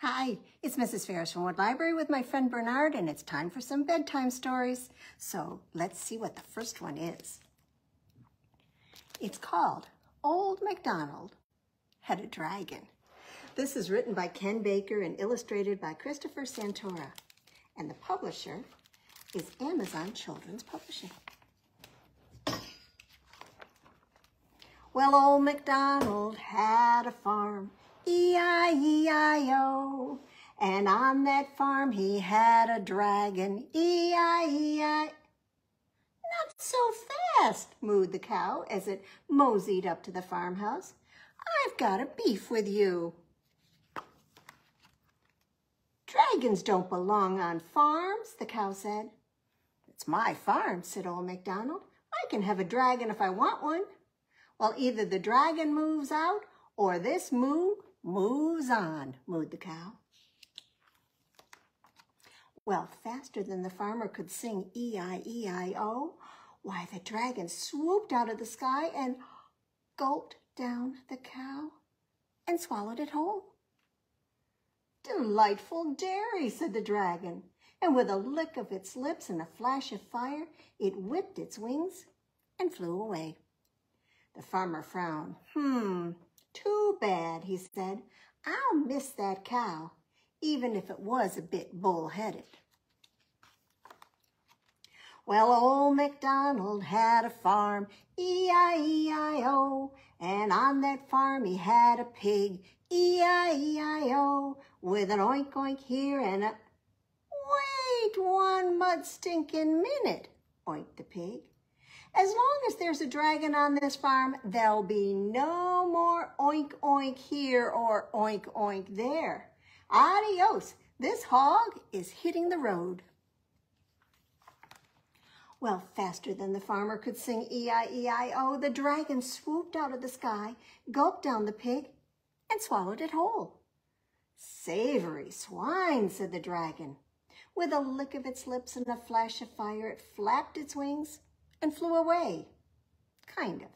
Hi, it's Mrs. Ferris from Wood Library with my friend Bernard, and it's time for some bedtime stories. So let's see what the first one is. It's called Old MacDonald Had a Dragon. This is written by Ken Baker and illustrated by Christopher Santora. And the publisher is Amazon Children's Publishing. Well, old MacDonald had a farm E-I-E-I-O. And on that farm he had a dragon, E-I-E-I. Not so fast, mooed the cow as it moseyed up to the farmhouse. I've got a beef with you. Dragons don't belong on farms, the cow said. It's my farm, said old MacDonald. I can have a dragon if I want one. Well, either the dragon moves out or this moo moves on, mooed the cow. Well, faster than the farmer could sing E-I-E-I-O, why, the dragon swooped out of the sky and gulped down the cow and swallowed it whole. Delightful dairy, said the dragon, and with a lick of its lips and a flash of fire, it whipped its wings and flew away. The farmer frowned. Hmm, too bad, he said. I'll miss that cow, even if it was a bit bull-headed. Well, old MacDonald had a farm, E-I-E-I-O, and on that farm he had a pig, E-I-E-I-O, with an oink-oink here and a... Wait one mud stinking minute, oinked the pig. As long as there's a dragon on this farm, there'll be no more oink oink here or oink oink there. Adios, this hog is hitting the road. Well, faster than the farmer could sing E-I-E-I-O, the dragon swooped out of the sky, gulped down the pig, and swallowed it whole. Savory swine, said the dragon. With a lick of its lips and a flash of fire, it flapped its wings and flew away. Kind of.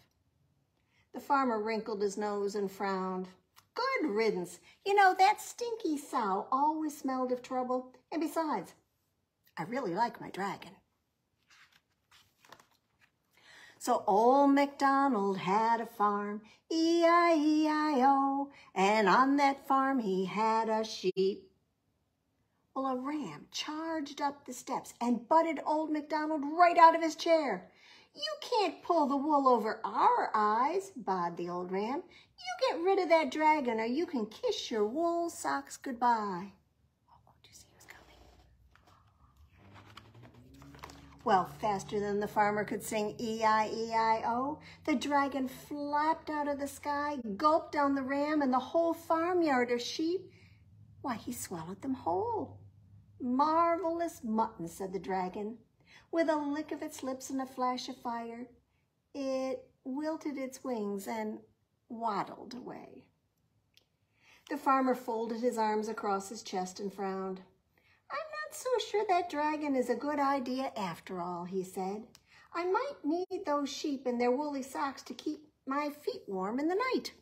The farmer wrinkled his nose and frowned. Good riddance. You know, that stinky sow always smelled of trouble. And besides, I really like my dragon. So old MacDonald had a farm, E-I-E-I-O, and on that farm he had a sheep. Well, a ram charged up the steps and butted old MacDonald right out of his chair. You can't pull the wool over our eyes, bawled the old ram. You get rid of that dragon or you can kiss your wool socks goodbye. Well, faster than the farmer could sing E-I-E-I-O, the dragon flapped out of the sky, gulped down the ram and the whole farmyard of sheep. Why, he swallowed them whole. Marvelous mutton, said the dragon. With a lick of its lips and a flash of fire, it wilted its wings and waddled away. The farmer folded his arms across his chest and frowned. I'm not so sure that dragon is a good idea after all, he said. I might need those sheep and their woolly socks to keep my feet warm in the night.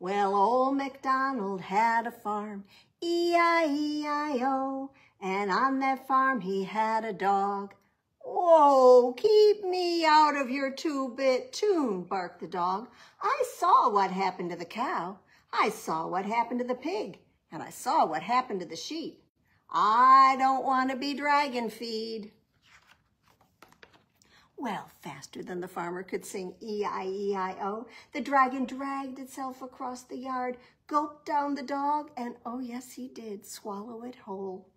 Well, old MacDonald had a farm, E-I-E-I-O, and on that farm he had a dog. Whoa, keep me out of your two-bit tune, barked the dog. I saw what happened to the cow. I saw what happened to the pig. And I saw what happened to the sheep. I don't want to be dragon feed. Well, faster than the farmer could sing E-I-E-I-O, the dragon dragged itself across the yard, gulped down the dog, and oh yes, he did swallow it whole.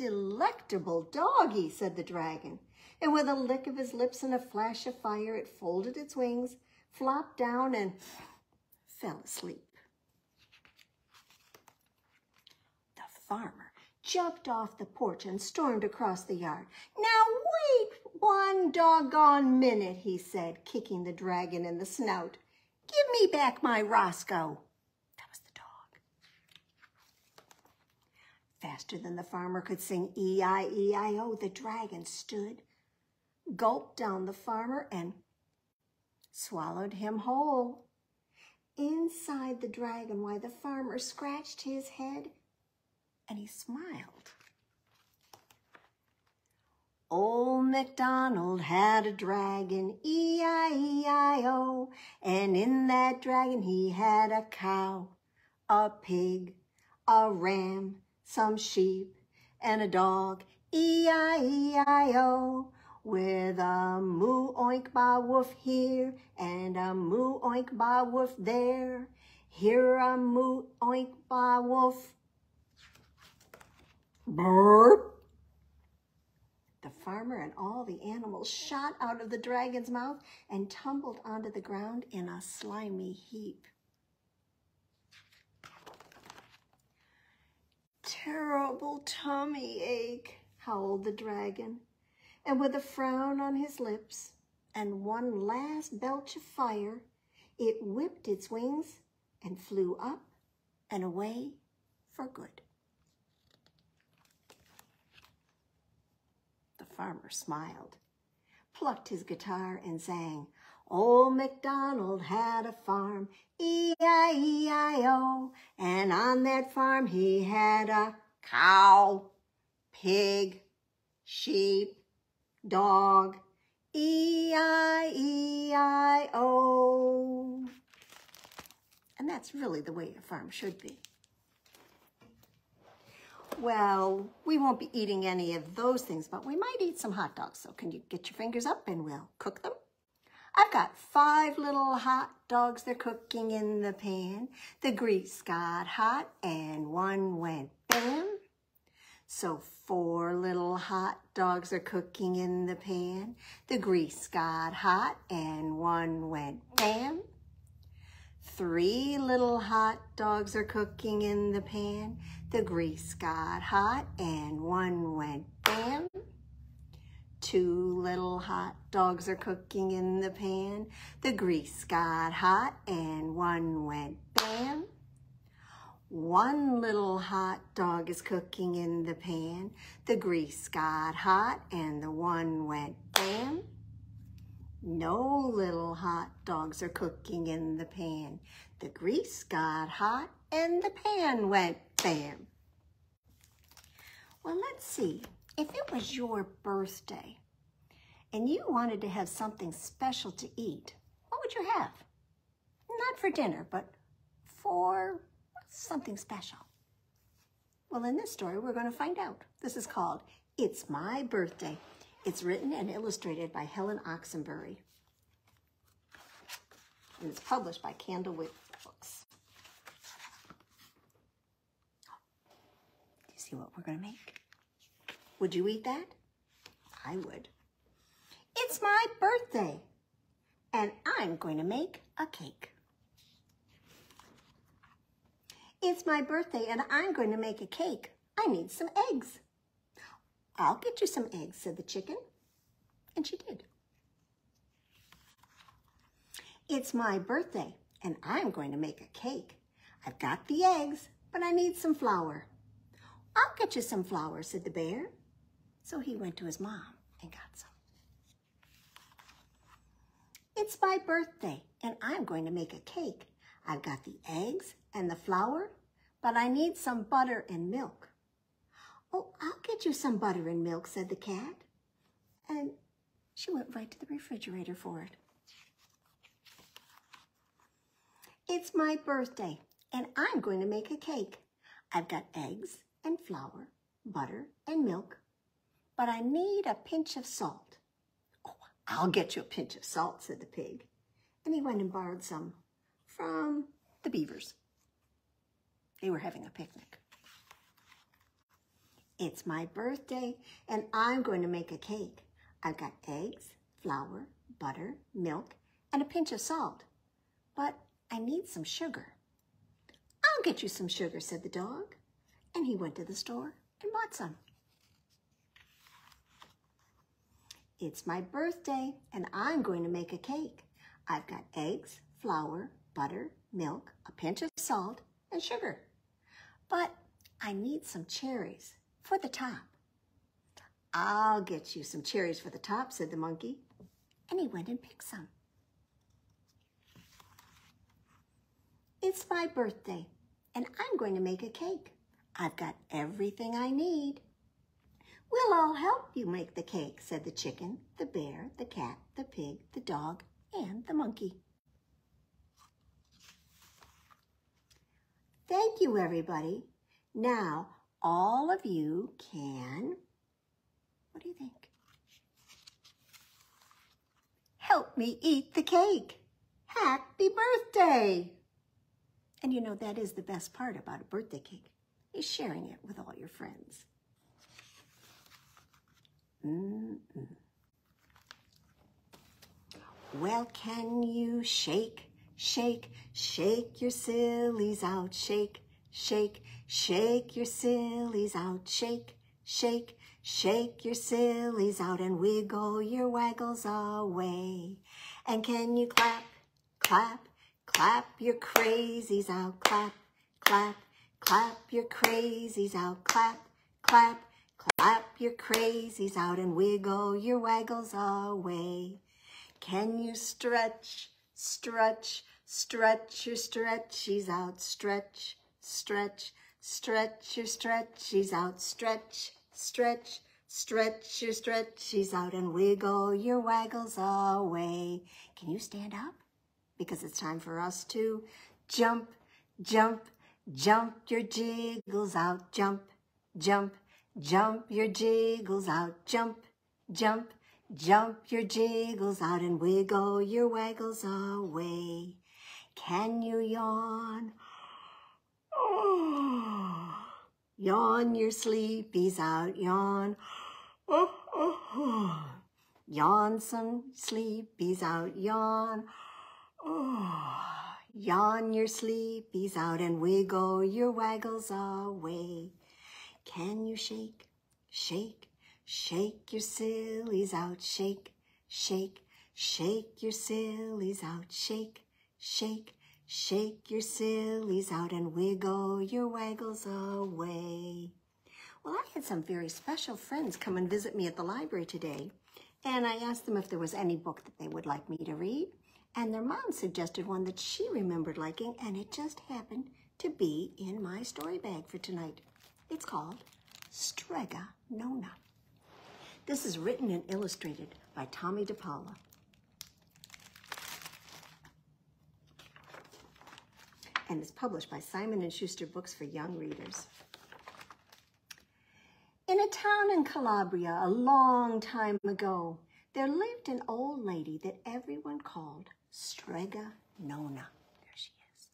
Delectable doggy, said the dragon. And with a lick of his lips and a flash of fire, it folded its wings, flopped down, and fell asleep. The farmer jumped off the porch and stormed across the yard. Now wait one doggone minute, he said, kicking the dragon in the snout. Give me back my Roscoe. Faster than the farmer could sing E-I-E-I-O, the dragon stood, gulped down the farmer, and swallowed him whole. inside the dragon, why the farmer scratched his head and he smiled. Old MacDonald had a dragon, E-I-E-I-O, and in that dragon he had a cow, a pig, a ram, some sheep, and a dog, E-I-E-I-O, with a moo oink ba woof here and a moo oink ba woof there. Here a moo oink ba woof. Burp. The farmer and all the animals shot out of the dragon's mouth and tumbled onto the ground in a slimy heap. Terrible tummy ache, howled the dragon, and with a frown on his lips and one last belch of fire, it whipped its wings and flew up and away for good. The farmer smiled, plucked his guitar and sang, Old MacDonald had a farm, E-I-E-I-O, and on that farm he had a cow, pig, sheep, dog, E-I-E-I-O. And that's really the way a farm should be. Well, we won't be eating any of those things, but we might eat some hot dogs. So can you get your fingers up and we'll cook them? I've got five little hot dogs. They're cooking in the pan. The grease got hot and one went bam. So four little hot dogs are cooking in the pan. The grease got hot and one went bam. Three little hot dogs are cooking in the pan. The grease got hot and one went bam. Two little hot dogs are cooking in the pan. The grease got hot and one went bam. One little hot dog is cooking in the pan. The grease got hot and the one went bam. No little hot dogs are cooking in the pan. The grease got hot and the pan went bam. Well, let's see. If it was your birthday and you wanted to have something special to eat, what would you have? Not for dinner, but for something special. Well, in this story, we're going to find out. This is called It's My Birthday. It's written and illustrated by Helen Oxenbury. And it's published by Candlewick Books. Do you see what we're going to make? Would you eat that? I would. It's my birthday, and I'm going to make a cake. It's my birthday, and I'm going to make a cake. I need some eggs. I'll get you some eggs, said the chicken. And she did. It's my birthday, and I'm going to make a cake. I've got the eggs, but I need some flour. I'll get you some flour, said the bear. So he went to his mom and got some. It's my birthday, and I'm going to make a cake. I've got the eggs and the flour, but I need some butter and milk. Oh, I'll get you some butter and milk, said the cat. And she went right to the refrigerator for it. It's my birthday, and I'm going to make a cake. I've got eggs and flour, butter and milk, but I need a pinch of salt. Oh, I'll get you a pinch of salt, said the pig. And he went and borrowed some from the beavers. They were having a picnic. It's my birthday and I'm going to make a cake. I've got eggs, flour, butter, milk, and a pinch of salt. But I need some sugar. I'll get you some sugar, said the dog. And he went to the store and bought some. It's my birthday and I'm going to make a cake. I've got eggs, flour, butter, milk, a pinch of salt, and sugar. But I need some cherries for the top. I'll get you some cherries for the top, said the monkey. And he went and picked some. It's my birthday, and I'm going to make a cake. I've got everything I need. We'll all help you make the cake, said the chicken, the bear, the cat, the pig, the dog, and the monkey. Thank you, everybody. Now, all of you can, what do you think? Help me eat the cake. Happy birthday! And you know, that is the best part about a birthday cake, is sharing it with all your friends. Mm -mm. Well, can you shake, shake, shake your sillies out, shake, shake, shake your sillies out, shake, shake, shake your sillies out and wiggle your waggles away. And can you clap, clap, clap your crazies out, clap, clap, clap your crazies out, clap, clap, clap your crazies out and wiggle your waggles away. Can you stretch, stretch, stretch your stretchies out, stretch, stretch, stretch your stretchies out, stretch, stretch, stretch your stretchies out and wiggle your waggles away. Can you stand up? Because it's time for us to jump, jump, jump your jiggles out, jump, jump, jump your jiggles out, jump, jump, Jump your jiggles out and wiggle your waggles away. Can you yawn? Oh, yawn your sleepies out, yawn. Oh, oh. Yawn some sleepies out, yawn. Yawn your sleepies out and wiggle your waggles away. Can you shake, shake, Shake your sillies out, shake, shake, shake your sillies out, shake, shake, shake your sillies out and wiggle your waggles away. Well, I had some very special friends come and visit me at the library today, and I asked them if there was any book that they would like me to read, and their mom suggested one that she remembered liking, and it just happened to be in my story bag for tonight. It's called Strega Nona. This is written and illustrated by Tomie dePaola. And is published by Simon & Schuster Books for Young Readers. In a town in Calabria a long time ago, there lived an old lady that everyone called Strega Nona. There she is.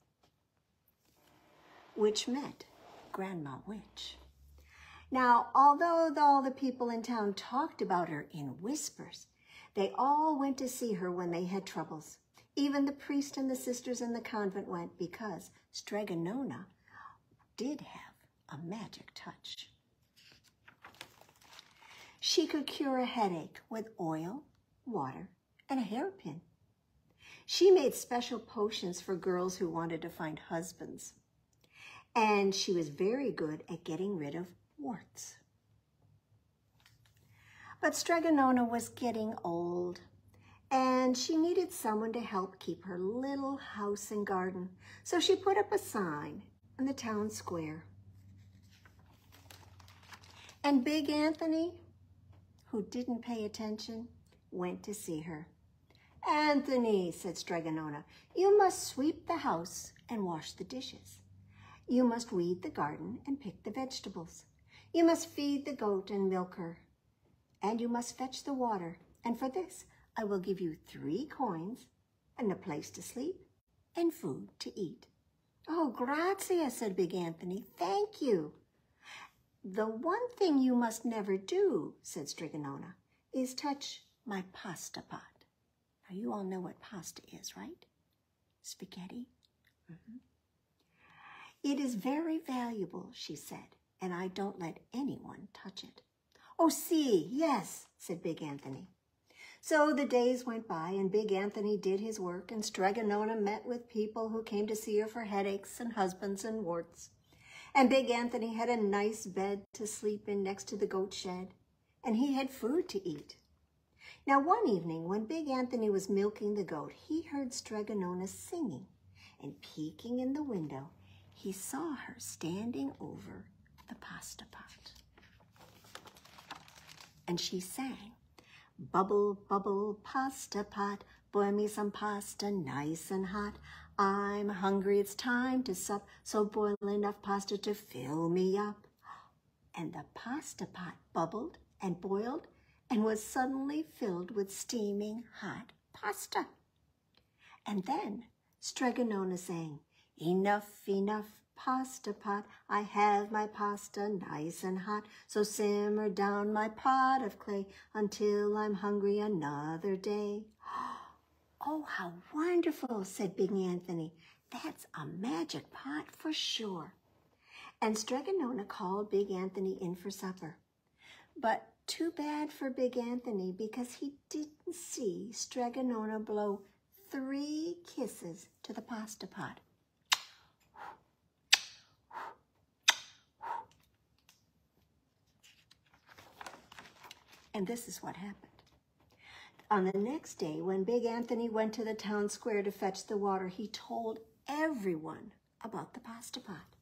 Which meant Grandma Witch. Now, although all the people in town talked about her in whispers, they all went to see her when they had troubles. Even the priest and the sisters in the convent went because Strega Nona did have a magic touch. She could cure a headache with oil, water, and a hairpin. She made special potions for girls who wanted to find husbands. And she was very good at getting rid of warts. But Strega Nona was getting old and she needed someone to help keep her little house and garden. So she put up a sign in the town square. And Big Anthony, who didn't pay attention, went to see her. Anthony, said Strega Nona, you must sweep the house and wash the dishes. You must weed the garden and pick the vegetables. You must feed the goat and milk her, and you must fetch the water. And for this, I will give you three coins and a place to sleep and food to eat. Oh, grazie, said Big Anthony. Thank you. The one thing you must never do, said Strega Nona, is touch my pasta pot. Now, you all know what pasta is, right? Spaghetti. Mm -hmm. It is very valuable, she said and I don't let anyone touch it. Oh, see, yes, said Big Anthony. So the days went by, and Big Anthony did his work, and Strega Nona met with people who came to see her for headaches and husbands and warts. And Big Anthony had a nice bed to sleep in next to the goat shed, and he had food to eat. Now, one evening, when Big Anthony was milking the goat, he heard Strega Nona singing, and peeking in the window, he saw her standing over the pasta pot. And she sang, Bubble, bubble, pasta pot, boil me some pasta nice and hot. I'm hungry, it's time to sup, so boil enough pasta to fill me up. And the pasta pot bubbled and boiled and was suddenly filled with steaming hot pasta. And then Strega Nona sang, Enough, enough, pasta pot, I have my pasta nice and hot, so simmer down my pot of clay until I'm hungry another day. Oh, how wonderful, said Big Anthony. That's a magic pot for sure. And Strega Nona called Big Anthony in for supper. But too bad for Big Anthony because he didn't see Strega Nona blow three kisses to the pasta pot. And this is what happened. On the next day, when Big Anthony went to the town square to fetch the water, he told everyone about the pasta pot.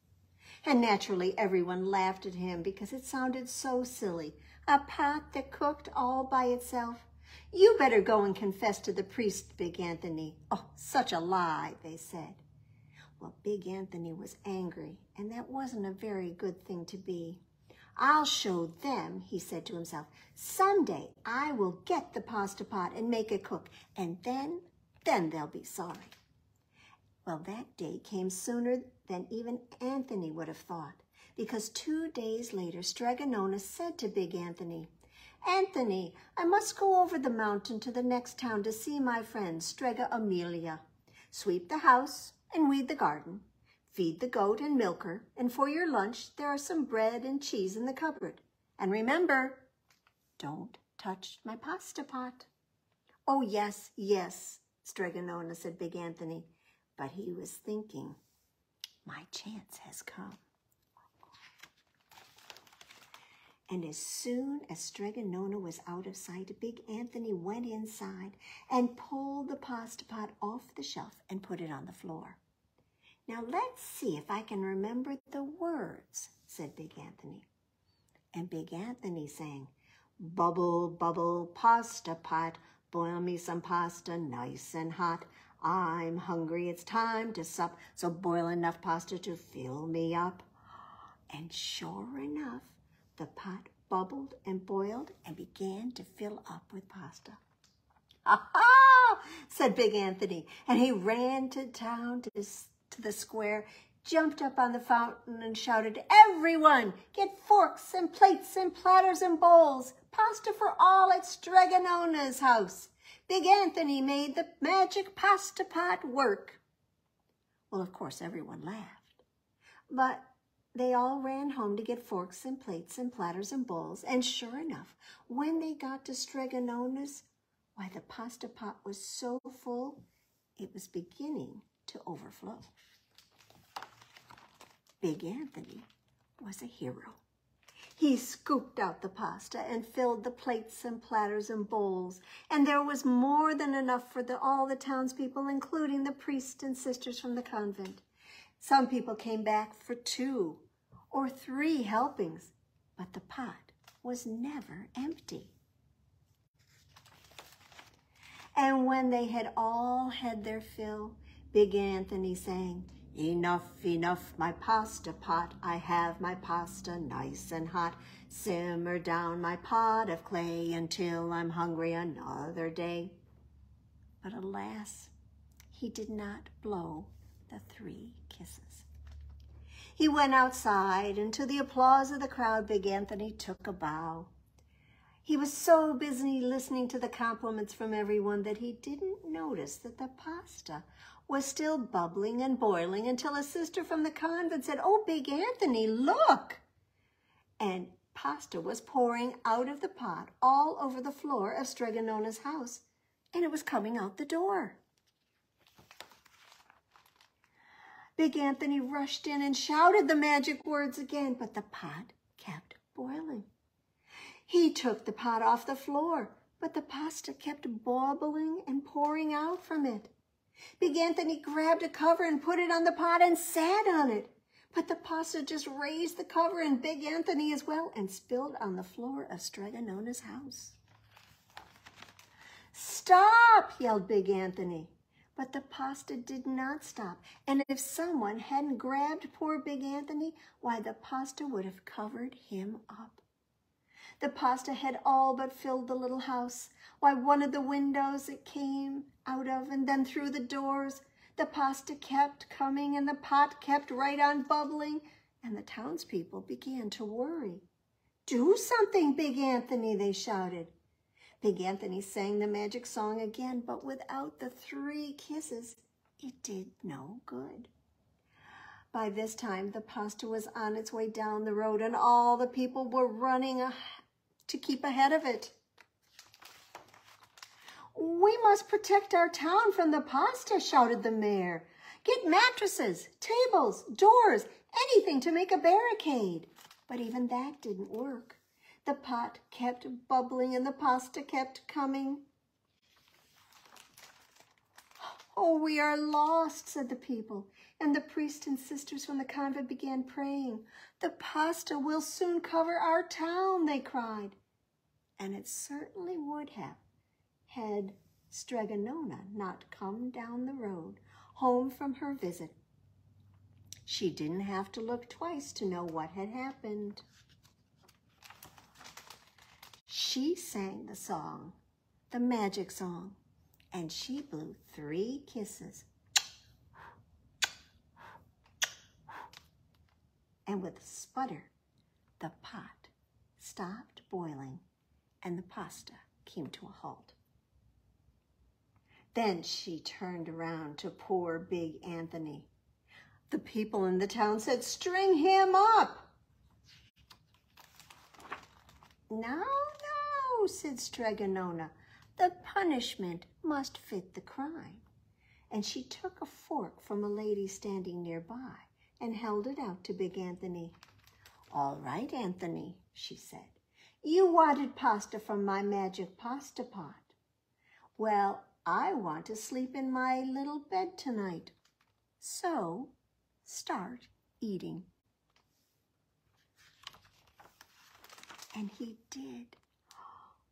And naturally, everyone laughed at him because it sounded so silly. A pot that cooked all by itself. You better go and confess to the priest, Big Anthony. Oh, such a lie, they said. Well, Big Anthony was angry, and that wasn't a very good thing to be. I'll show them, he said to himself. Someday I will get the pasta pot and make it cook, and then, then they'll be sorry. Well, that day came sooner than even Anthony would have thought, because two days later, Strega Nona said to Big Anthony, Anthony, I must go over the mountain to the next town to see my friend, Strega Amelia. Sweep the house and weed the garden. Feed the goat and milk her, and for your lunch there are some bread and cheese in the cupboard. And remember, don't touch my pasta pot. Oh, yes, yes, Strega Nona said Big Anthony, but he was thinking, my chance has come. And as soon as Strega Nona was out of sight, Big Anthony went inside and pulled the pasta pot off the shelf and put it on the floor. Now let's see if I can remember the words, said Big Anthony. And Big Anthony sang, Bubble, bubble, pasta pot, boil me some pasta nice and hot. I'm hungry, it's time to sup, so boil enough pasta to fill me up. And sure enough, the pot bubbled and boiled and began to fill up with pasta. Ha ha! said Big Anthony, and he ran to town to, the square, jumped up on the fountain and shouted, Everyone, get forks and plates and platters and bowls, pasta for all at Strega Nona's house. Big Anthony made the magic pasta pot work. Well, of course, everyone laughed. But they all ran home to get forks and plates and platters and bowls. And sure enough, when they got to Strega Nona's, why, the pasta pot was so full, it was beginning to overflow. Big Anthony was a hero. He scooped out the pasta and filled the plates and platters and bowls, and there was more than enough for the, all the townspeople, including the priests and sisters from the convent. Some people came back for two or three helpings, but the pot was never empty. And when they had all had their fill, Big Anthony sang, Enough, enough, my pasta pot, I have my pasta nice and hot. Simmer down my pot of clay until I'm hungry another day. But alas, he did not blow the three kisses. He went outside, and to the applause of the crowd, Big Anthony took a bow. He was so busy listening to the compliments from everyone that he didn't notice that the pasta was still bubbling and boiling until a sister from the convent said, Oh, Big Anthony, look! And pasta was pouring out of the pot all over the floor of Strega Nona's house, and it was coming out the door. Big Anthony rushed in and shouted the magic words again, but the pot kept boiling. He took the pot off the floor, but the pasta kept bubbling and pouring out from it. Big Anthony grabbed a cover and put it on the pot and sat on it. But the pasta just raised the cover and Big Anthony as well and spilled on the floor of Strega-Nona's house. Stop, yelled Big Anthony. But the pasta did not stop. And if someone hadn't grabbed poor Big Anthony, why, the pasta would have covered him up. The pasta had all but filled the little house. Why, one of the windows it came out of and then through the doors, the pasta kept coming and the pot kept right on bubbling, and the townspeople began to worry. Do something, Big Anthony, they shouted. Big Anthony sang the magic song again, but without the three kisses, it did no good. By this time, the pasta was on its way down the road, and all the people were running ah, to keep ahead of it. We must protect our town from the pasta, shouted the mayor. Get mattresses, tables, doors, anything to make a barricade. But even that didn't work. The pot kept bubbling and the pasta kept coming. Oh, we are lost, said the people. And the priest and sisters from the convent began praying. The pasta will soon cover our town, they cried. And it certainly would have, had Strega-Nona not come down the road home from her visit. She didn't have to look twice to know what had happened. She sang the song, the magic song, and she blew three kisses. And with a sputter, the pot stopped boiling and the pasta came to a halt. Then she turned around to poor big Anthony. The people in the town said, string him up. No, no, said Strega-Nona. The punishment must fit the crime. And she took a fork from a lady standing nearby and held it out to Big Anthony. All right, Anthony, she said. You wanted pasta from my magic pasta pot. Well, I want to sleep in my little bed tonight. So, start eating. And he did.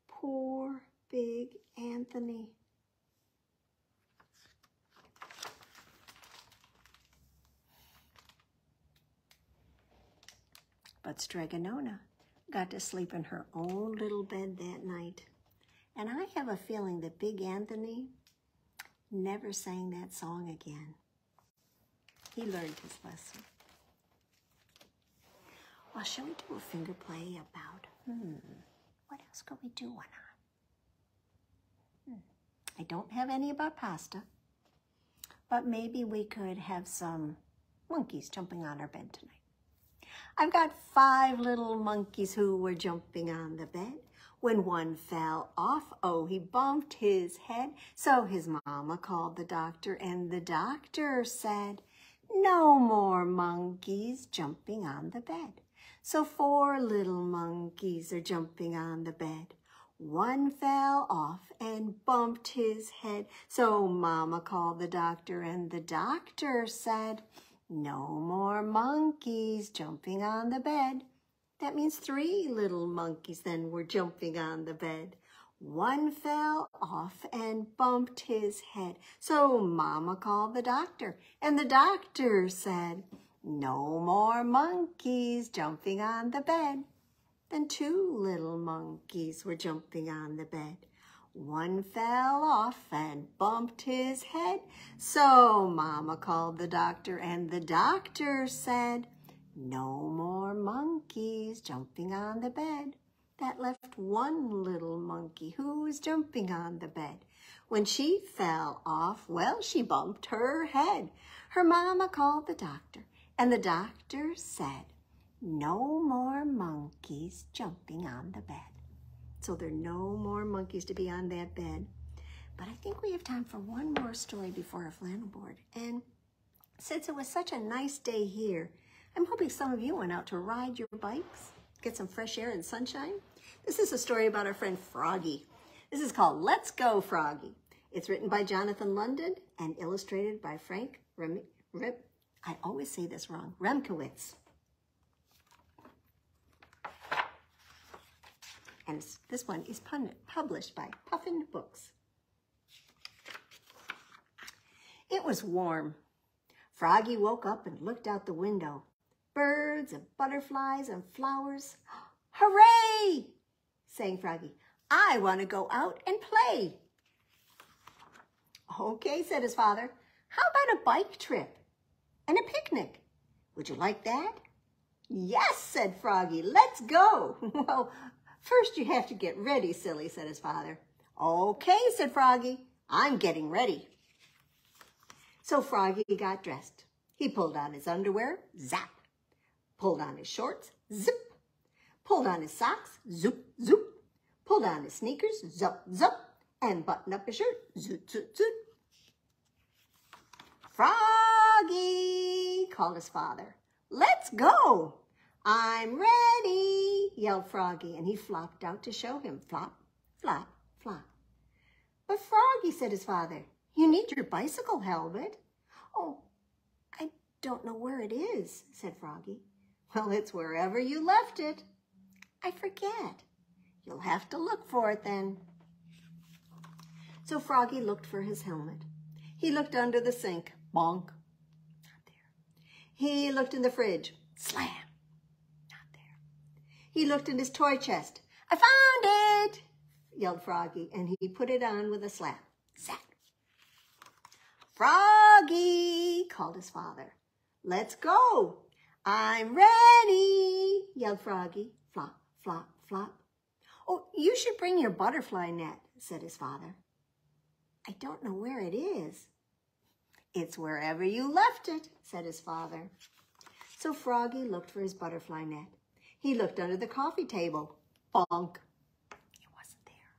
Poor big Anthony. But Strega-Nona got to sleep in her own little bed that night. And I have a feeling that Big Anthony never sang that song again. He learned his lesson. Well, shall we do a finger play about, hmm, what else could we do on? Hmm. I don't have any about pasta, but maybe we could have some monkeys jumping on our bed tonight. I've got five little monkeys who were jumping on the bed. When one fell off, oh, he bumped his head. So his mama called the doctor, and the doctor said, no more monkeys jumping on the bed. So four little monkeys are jumping on the bed. One fell off and bumped his head. So mama called the doctor, and the doctor said, no more monkeys jumping on the bed. That means three little monkeys then were jumping on the bed. One fell off and bumped his head. So Mama called the doctor, and the doctor said, no more monkeys jumping on the bed. Then two little monkeys were jumping on the bed. One fell off and bumped his head. So Mama called the doctor, and the doctor said, no more monkeys jumping on the bed. That left one little monkey who was jumping on the bed. When she fell off, well, she bumped her head. Her mama called the doctor, and the doctor said, no more monkeys jumping on the bed. So there are no more monkeys to be on that bed. But I think we have time for one more story before our flannel board. And since it was such a nice day here, I'm hoping some of you went out to ride your bikes, get some fresh air and sunshine. This is a story about our friend Froggy. This is called Let's Go Froggy. It's written by Jonathan London and illustrated by Frank Rem, I always say this wrong, Remkowitz. And this one is published by Puffin Books. It was warm. Froggy woke up and looked out the window. Birds and butterflies and flowers. Hooray! sang Froggy. I want to go out and play. Okay, said his father. How about a bike trip and a picnic? Would you like that? Yes, said Froggy. Let's go. well, first you have to get ready, silly, said his father. Okay, said Froggy. I'm getting ready. So Froggy got dressed. He pulled on his underwear, zap. Pulled on his shorts, zip. Pulled on his socks, zoop, zoop. Pulled on his sneakers, zup, zup. And buttoned up his shirt, zoot, zoot, zoot. Froggy, called his father. Let's go. I'm ready, yelled Froggy, and he flopped out to show him. Flop, flop, flop. But Froggy, said his father, you need your bicycle helmet. Oh, I don't know where it is, said Froggy. Well, it's wherever you left it. I forget. You'll have to look for it then. So Froggy looked for his helmet. He looked under the sink. Bonk. Not there. He looked in the fridge. Slam. Not there. He looked in his toy chest. I found it, yelled Froggy, and he put it on with a slap. Zap. Froggy, called his father. Let's go. I'm ready, yelled Froggy. Flop, flop, flop. Oh, you should bring your butterfly net, said his father. I don't know where it is, it's wherever you left it, said his father. So Froggy looked for his butterfly net. He looked under the coffee table. Bonk. It wasn't there.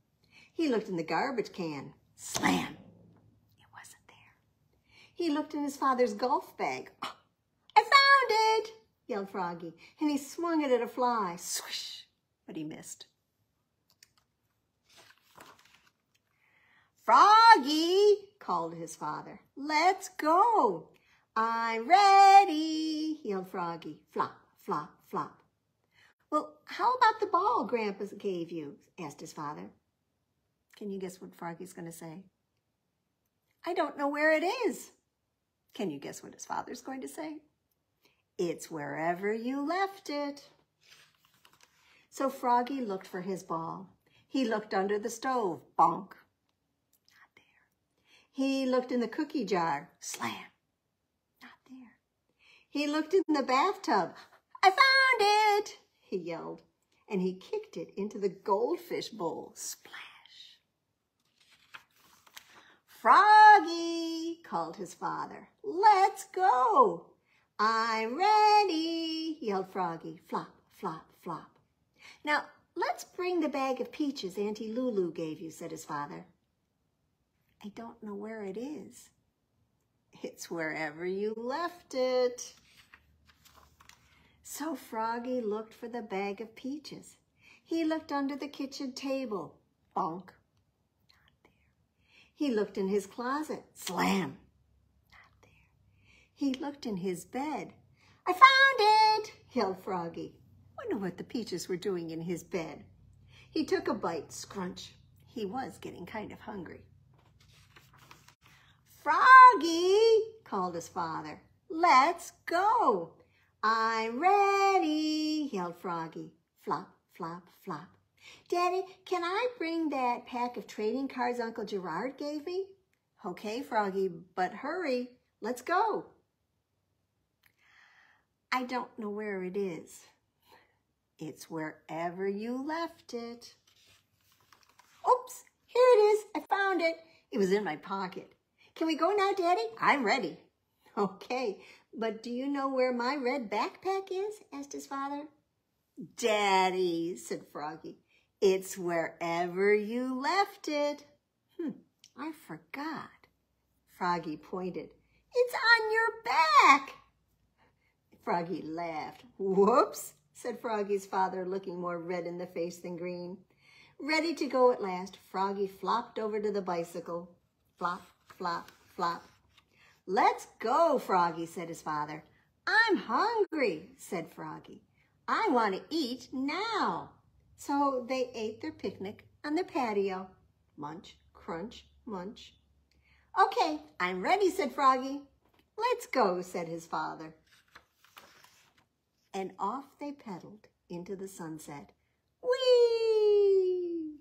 He looked in the garbage can. Slam. It wasn't there. He looked in his father's golf bag. Oh, yelled Froggy, and he swung it at a fly. Swish, but he missed. Froggy, called his father. Let's go. I'm ready, yelled Froggy. Flop, flop, flop. Well, how about the ball Grandpa gave you? asked his father. Can you guess what Froggy's going to say? I don't know where it is. Can you guess what his father's going to say? It's wherever you left it. So Froggy looked for his ball. He looked under the stove. Bonk. Not there. He looked in the cookie jar. Slam. Not there. He looked in the bathtub. I found it, he yelled, and he kicked it into the goldfish bowl. Splash. Froggy, called his father. Let's go. I'm ready, yelled Froggy. Flop, flop, flop. Now, let's bring the bag of peaches Auntie Lulu gave you, said his father. I don't know where it is. It's wherever you left it. So Froggy looked for the bag of peaches. He looked under the kitchen table. Bonk. Not there. He looked in his closet. Slam. He looked in his bed. I found it, yelled Froggy. Wonder what the peaches were doing in his bed. He took a bite. Scrunch. He was getting kind of hungry. Froggy, called his father. Let's go. I'm ready, yelled Froggy. Flop, flop, flop. Daddy, can I bring that pack of trading cards Uncle Gerard gave me? Okay, Froggy, but hurry. Let's go. I don't know where it is. It's wherever you left it. Oops, here it is. I found it. It was in my pocket. Can we go now, Daddy? I'm ready. Okay, but do you know where my red backpack is? asked his father. Daddy, said Froggy, it's wherever you left it. Hmm, I forgot. Froggy pointed. It's on your back. Froggy laughed. Whoops, said Froggy's father, looking more red in the face than green. Ready to go at last, Froggy flopped over to the bicycle. flop, flop, flop. Let's go, Froggy, said his father. I'm hungry, said Froggy. I want to eat now. So they ate their picnic on the patio. Munch, crunch, munch. Okay, I'm ready, said Froggy. Let's go, said his father. And off they pedaled into the sunset. Whee!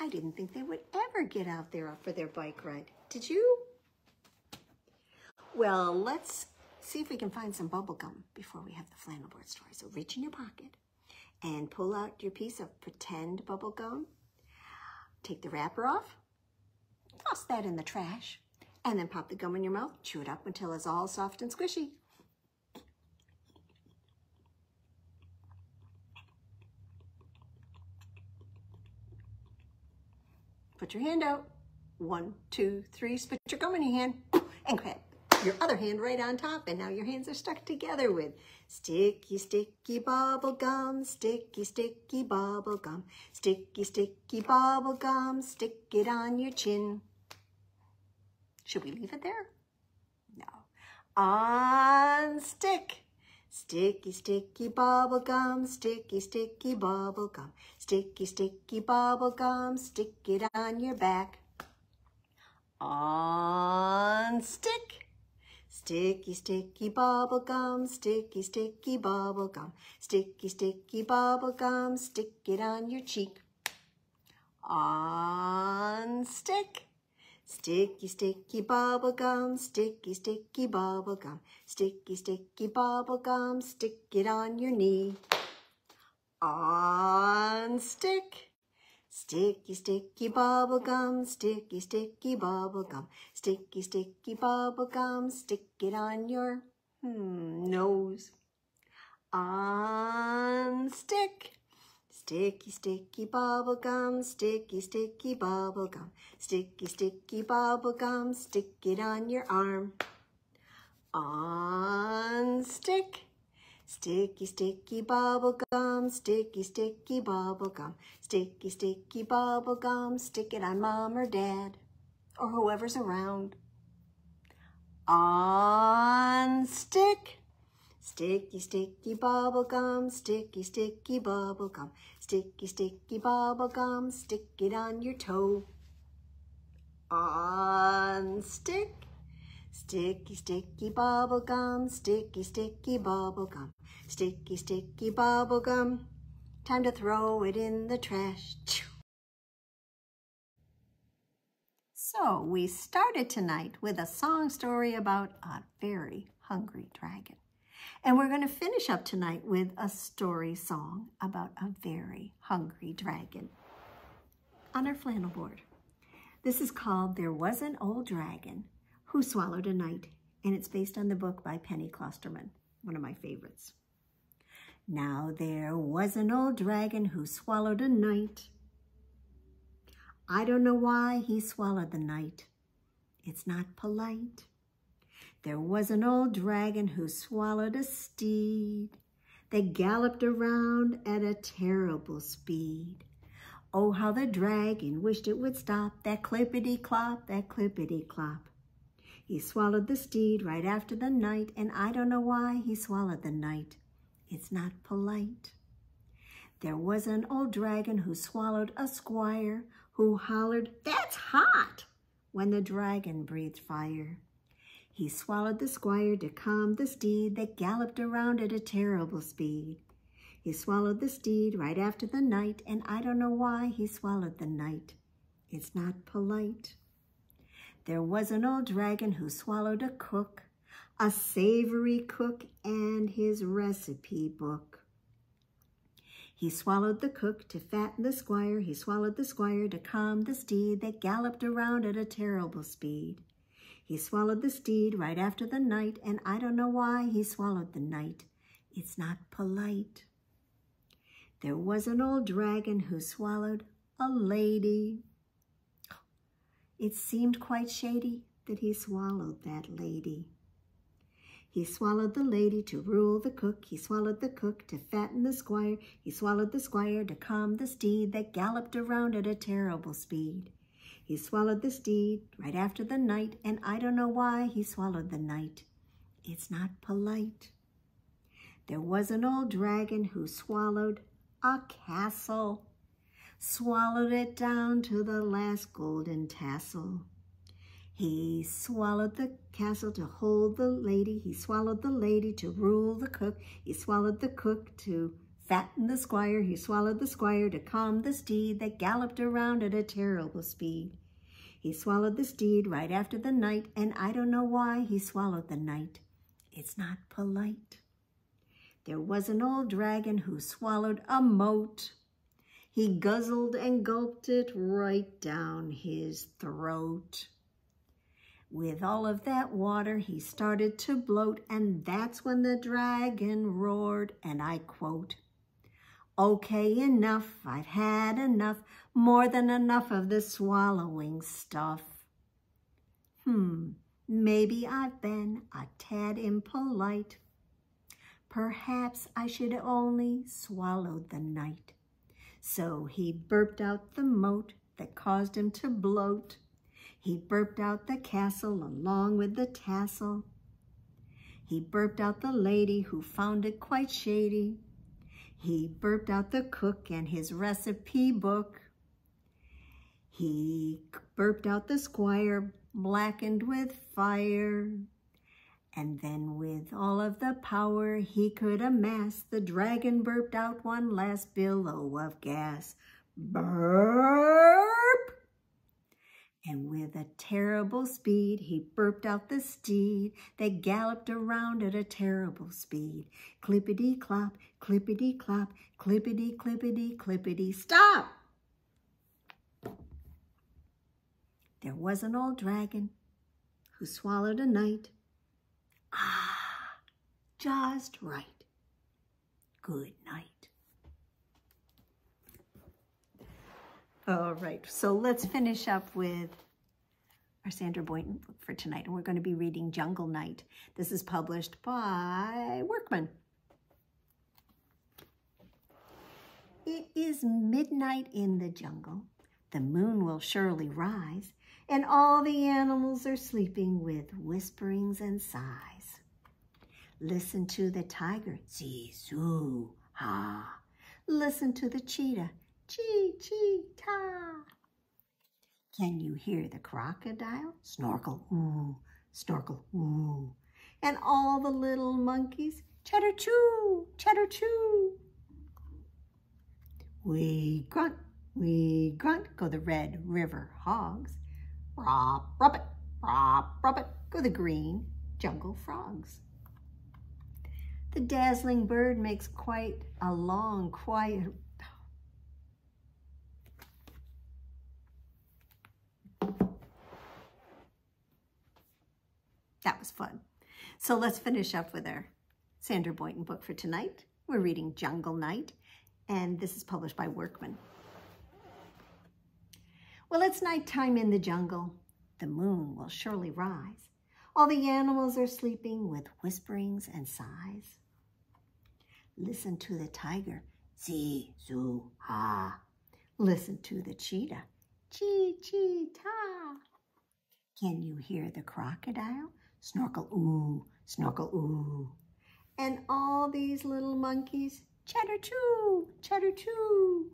I didn't think they would ever get out there for their bike ride. Did you? Well, let's see if we can find some bubble gum before we have the flannel board story. So reach in your pocket and pull out your piece of pretend bubble gum. Take the wrapper off, toss that in the trash, and then pop the gum in your mouth, chew it up until it's all soft and squishy. Put your hand out. One, two, three, spit your gum in your hand and clap your other hand right on top. And now your hands are stuck together with sticky, sticky bubble gum, sticky, sticky bubble gum, sticky, sticky bubble gum, stick it on your chin. Should we leave it there? No. On stick. Sticky, sticky bubble gum, sticky, sticky bubble gum, sticky, sticky bubble gum, stick it on your back. On stick. Sticky, sticky bubble gum, sticky, sticky bubble gum, sticky, sticky bubble gum, stick it on your cheek. On stick. Sticky, sticky bubble gum, sticky, sticky bubble gum, sticky, sticky bubble gum, stick it on your knee. On stick. Sticky, sticky bubble gum, sticky, sticky bubble gum, sticky, sticky bubble gum, stick it on your hmm, nose. On stick. Sticky, sticky bubble gum, sticky, sticky bubble gum, sticky, sticky bubble gum, stick it on your arm. On stick. Sticky, sticky bubble gum, sticky, sticky bubble gum, sticky, sticky bubble gum, stick it on mom or dad or whoever's around. On stick. Sticky, sticky bubble gum, sticky, sticky bubble gum, sticky, sticky bubble gum, stick it on your toe. On stick. Sticky, sticky bubble gum, sticky, sticky bubble gum, sticky, sticky bubble gum. Time to throw it in the trash. So we started tonight with a song story about a very hungry dragon. And we're going to finish up tonight with a story song about a very hungry dragon on our flannel board. This is called There Was an Old Dragon Who Swallowed a Knight, and it's based on the book by Penny Klostermann, one of my favorites. Now there was an old dragon who swallowed a knight. I don't know why he swallowed the knight. It's not polite. There was an old dragon who swallowed a steed. They galloped around at a terrible speed. Oh, how the dragon wished it would stop, that clippity-clop, that clippity-clop. He swallowed the steed right after the knight, and I don't know why he swallowed the knight. It's not polite. There was an old dragon who swallowed a squire, who hollered, that's hot, when the dragon breathed fire. He swallowed the squire to calm the steed that galloped around at a terrible speed. He swallowed the steed right after the knight, and I don't know why he swallowed the knight. It's not polite. There was an old dragon who swallowed a cook, a savory cook, and his recipe book. He swallowed the cook to fatten the squire. He swallowed the squire to calm the steed that galloped around at a terrible speed. He swallowed the steed right after the knight, and I don't know why he swallowed the knight. It's not polite. There was an old dragon who swallowed a lady. It seemed quite shady that he swallowed that lady. He swallowed the lady to rule the cook. He swallowed the cook to fatten the squire. He swallowed the squire to calm the steed that galloped around at a terrible speed. He swallowed the steed right after the knight, and I don't know why he swallowed the knight. It's not polite. There was an old dragon who swallowed a castle, swallowed it down to the last golden tassel. He swallowed the castle to hold the lady. He swallowed the lady to rule the cook. He swallowed the cook to fatten the squire. He swallowed the squire to calm the steed that galloped around at a terrible speed. He swallowed the steed right after the knight, and I don't know why he swallowed the knight. It's not polite. There was an old dragon who swallowed a moat. He guzzled and gulped it right down his throat. With all of that water, he started to bloat, and that's when the dragon roared, and I quote, Okay, enough, I've had enough, more than enough of this swallowing stuff. Hmm, maybe I've been a tad impolite. Perhaps I should only swallowed the knight. So he burped out the moat that caused him to bloat. He burped out the castle along with the tassel. He burped out the lady who found it quite shady. He burped out the cook and his recipe book. He burped out the squire blackened with fire. And then with all of the power he could amass, the dragon burped out one last billow of gas. Burp! And with a terrible speed, he burped out the steed that galloped around at a terrible speed. Clippity-clop, clippity-clop, clippity-clippity, clippity, stop! There was an old dragon who swallowed a knight. Ah, just right. Good night. All right, so let's finish up with our Sandra Boynton book for tonight. And we're going to be reading Jungle Night. This is published by Workman. It is midnight in the jungle. The moon will surely rise, and all the animals are sleeping with whisperings and sighs. Listen to the tiger, zee-zoo, ha. Listen to the cheetah, Chee, chee, ta. Can you hear the crocodile? Snorkel, ooh, snorkel, ooh. And all the little monkeys, chatter choo, chatter choo. We grunt, we grunt, go the red river hogs. Rop, ruppet, rop, ruppet, go the green jungle frogs. The dazzling bird makes quite a long, quiet That was fun. So let's finish up with our Sandra Boynton book for tonight. We're reading Jungle Night, and this is published by Workman. Well, it's nighttime in the jungle. The moon will surely rise. All the animals are sleeping with whisperings and sighs. Listen to the tiger, zee, zoo, ha. Listen to the cheetah, chee, chee, ta. Can you hear the crocodile? Snorkel, ooh, snorkel, ooh. And all these little monkeys, chatter choo, chatter choo.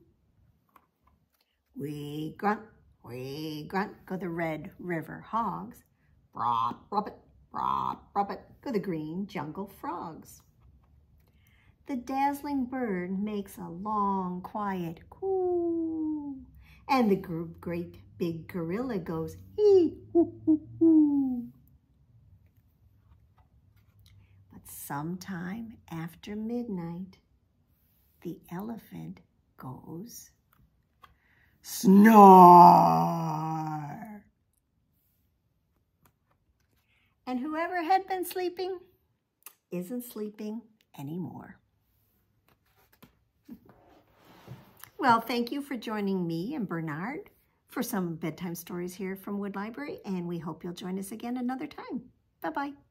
We grunt, we grunt, go the red river hogs. Brop, ruppet, brop, ruppet, go the green jungle frogs. The dazzling bird makes a long, quiet coo. And the great big gorilla goes hee, hoo, hoo, hoo. Sometime after midnight, the elephant goes snore. And whoever had been sleeping isn't sleeping anymore. Well, thank you for joining me and Bernard for some bedtime stories here from Wood Library, and we hope you'll join us again another time. Bye-bye.